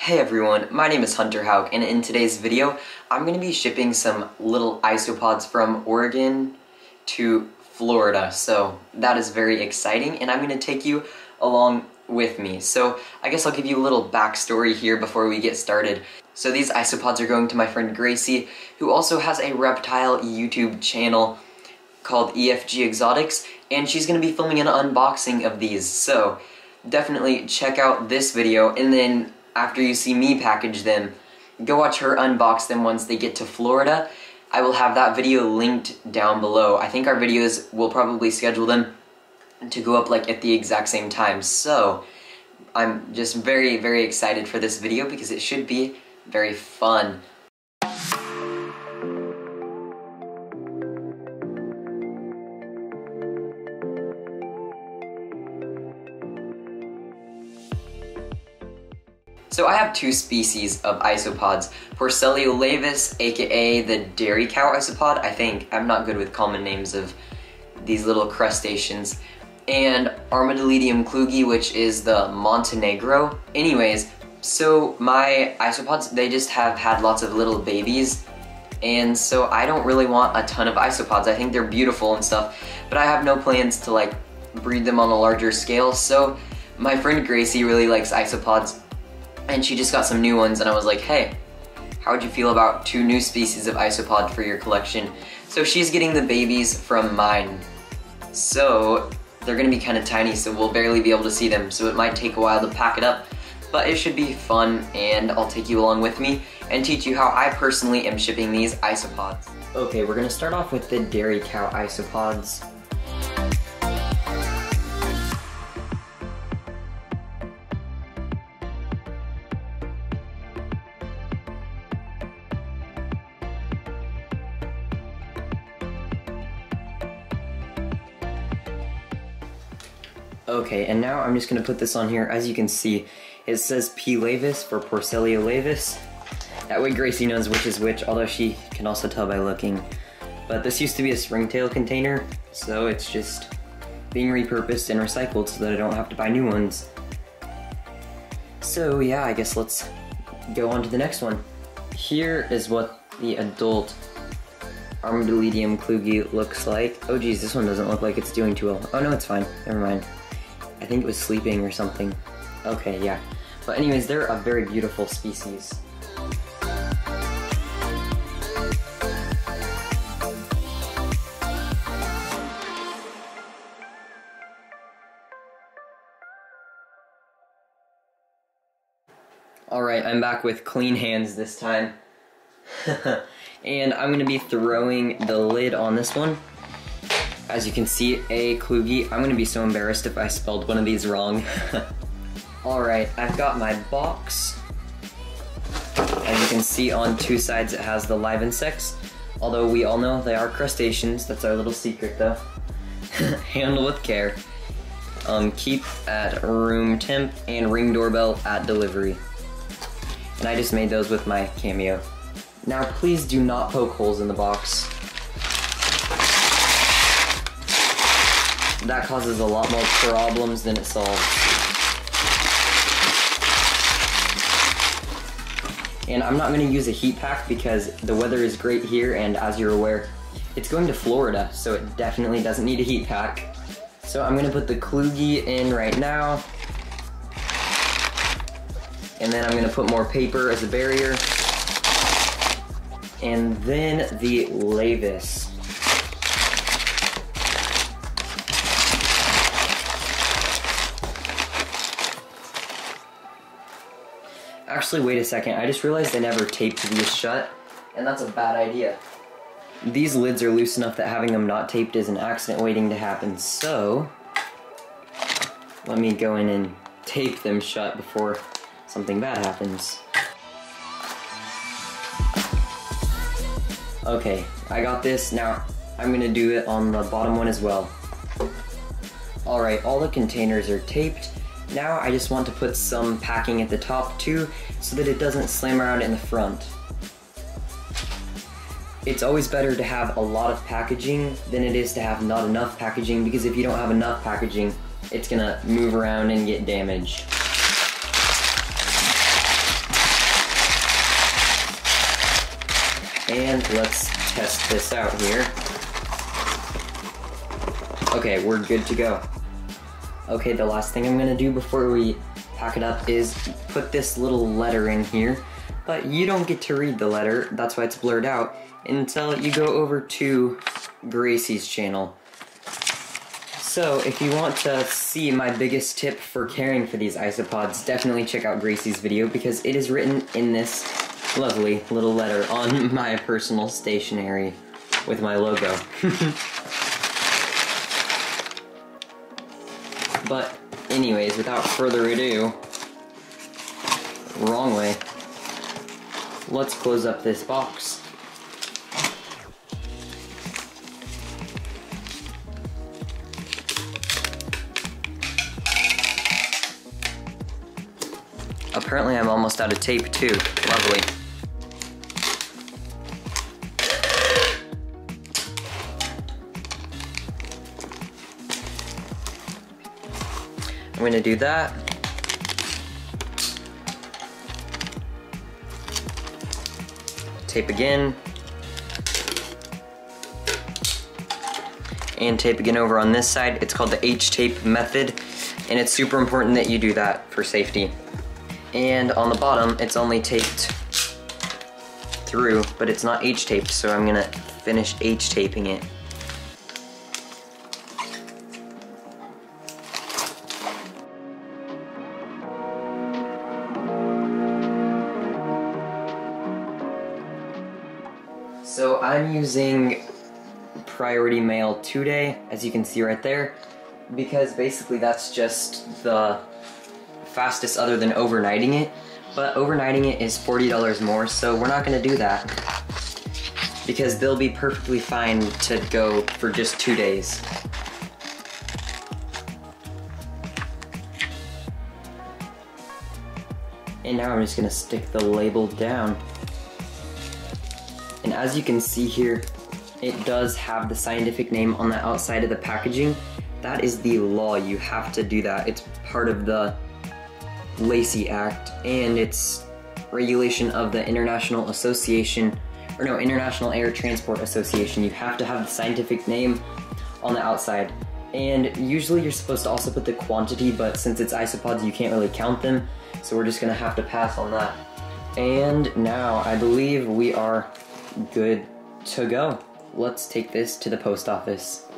Hey everyone, my name is Hunter Houck, and in today's video, I'm going to be shipping some little isopods from Oregon to Florida. So that is very exciting, and I'm going to take you along with me. So I guess I'll give you a little backstory here before we get started. So these isopods are going to my friend Gracie, who also has a reptile YouTube channel called EFG Exotics, and she's going to be filming an unboxing of these. So definitely check out this video, and then after you see me package them, go watch her unbox them once they get to Florida. I will have that video linked down below. I think our videos will probably schedule them to go up like at the exact same time. So I'm just very, very excited for this video because it should be very fun. So I have two species of isopods. Porcellio laevis, aka the dairy cow isopod, I think. I'm not good with common names of these little crustaceans. And Armadillidium klugii, which is the Montenegro. Anyways, so my isopods, they just have had lots of little babies. And so I don't really want a ton of isopods. I think they're beautiful and stuff, but I have no plans to like breed them on a larger scale. So my friend Gracie really likes isopods and she just got some new ones and I was like, hey, how would you feel about two new species of isopod for your collection? So she's getting the babies from mine. So they're gonna be kind of tiny so we'll barely be able to see them so it might take a while to pack it up but it should be fun and I'll take you along with me and teach you how I personally am shipping these isopods. Okay, we're gonna start off with the dairy cow isopods. Okay, and now I'm just gonna put this on here. As you can see, it says P. laevis for Porcellio laevis. That way Gracie knows which is which, although she can also tell by looking. But this used to be a springtail container, so it's just being repurposed and recycled so that I don't have to buy new ones. So yeah, I guess let's go on to the next one. Here is what the adult Armadillidium klugii looks like. Oh geez, this one doesn't look like it's doing too well. Oh no, it's fine. Never mind. I think it was sleeping or something. Okay, yeah. But anyways, they're a very beautiful species. Alright, I'm back with clean hands this time. and I'm gonna be throwing the lid on this one as you can see, A. Klugii. I'm gonna be so embarrassed if I spelled one of these wrong. Alright, I've got my box. As you can see on two sides it has the live insects. Although we all know they are crustaceans, that's our little secret though. Handle with care. Um, keep at room temp and ring doorbell at delivery. And I just made those with my cameo. Now please do not poke holes in the box. That causes a lot more problems than it solves. And I'm not going to use a heat pack because the weather is great here and as you're aware, it's going to Florida, so it definitely doesn't need a heat pack. So I'm going to put the Kluge in right now. And then I'm going to put more paper as a barrier. And then the Laevis. Actually, wait a second. I just realized I never taped these shut, and that's a bad idea. These lids are loose enough that having them not taped is an accident waiting to happen, so... Let me go in and tape them shut before something bad happens. Okay, I got this. Now, I'm gonna do it on the bottom one as well. Alright, all the containers are taped, now I just want to put some packing at the top too so that it doesn't slam around in the front. It's always better to have a lot of packaging than it is to have not enough packaging because if you don't have enough packaging, it's gonna move around and get damaged. And let's test this out here. Okay, we're good to go. Okay, the last thing I'm gonna do before we pack it up is put this little letter in here, but you don't get to read the letter, that's why it's blurred out, until you go over to Gracie's channel. So, if you want to see my biggest tip for caring for these isopods, definitely check out Gracie's video because it is written in this lovely little letter on my personal stationery with my logo. but anyways, without further ado, wrong way, let's close up this box. Apparently I'm almost out of tape too. Lovely. I'm gonna do that. Tape again. And tape again over on this side. It's called the H-tape method, and it's super important that you do that for safety. And on the bottom, it's only taped through, but it's not H-taped, so I'm gonna finish H-taping it. So I'm using Priority Mail 2-Day, as you can see right there, because basically that's just the fastest other than overnighting it, but overnighting it is $40 more, so we're not gonna do that. Because they'll be perfectly fine to go for just two days. And now I'm just gonna stick the label down. As you can see here, it does have the scientific name on the outside of the packaging. That is the law, you have to do that. It's part of the Lacey Act, and it's regulation of the International Association, or no, International Air Transport Association. You have to have the scientific name on the outside. And usually you're supposed to also put the quantity, but since it's isopods, you can't really count them, so we're just gonna have to pass on that. And now I believe we are good to go. Let's take this to the post office.